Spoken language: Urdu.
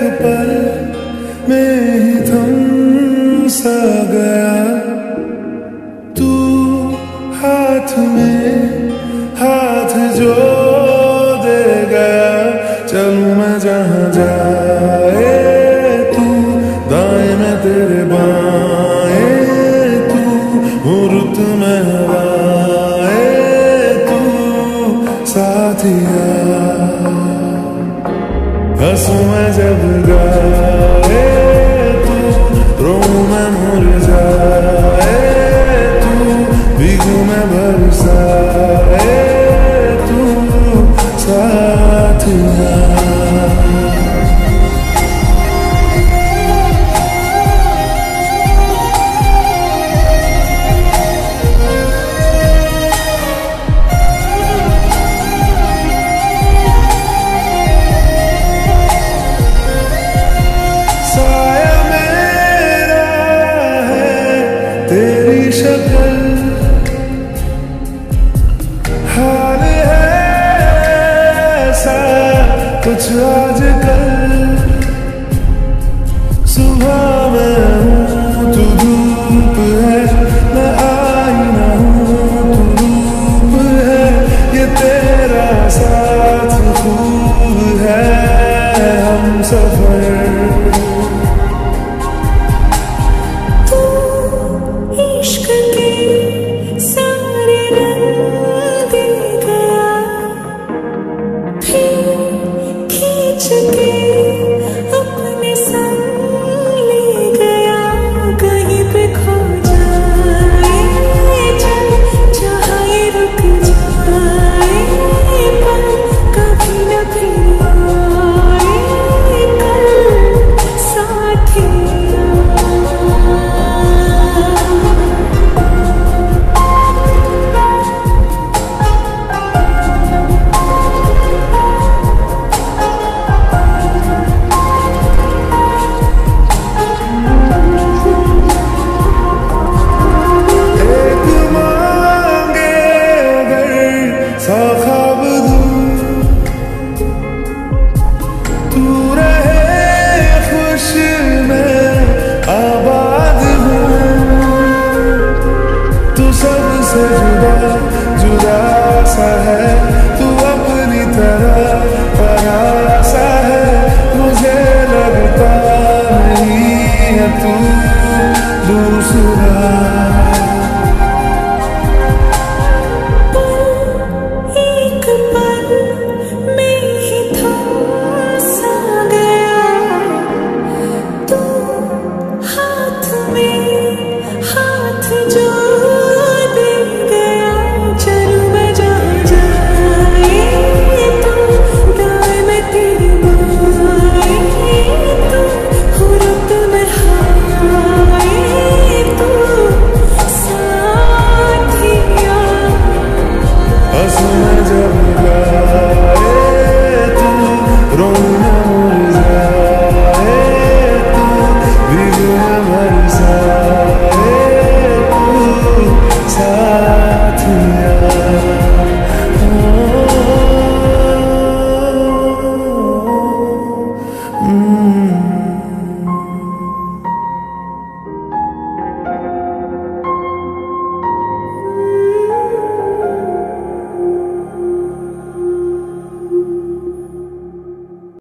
ایک پل میں ہی تھم سا گیا۔ تو ہاتھ میں ہاتھ جو دے گیا، چلوں میں جہاں جائے تو دائیں میں تیرے بائیں تو مورت میں ہوائے تو ساتھیا ہنسوں میں جب گائے تو رو میں مر جائے تو میں تو شکل حال ہے ایسا کچھ آج کل۔ should be Savior. hands up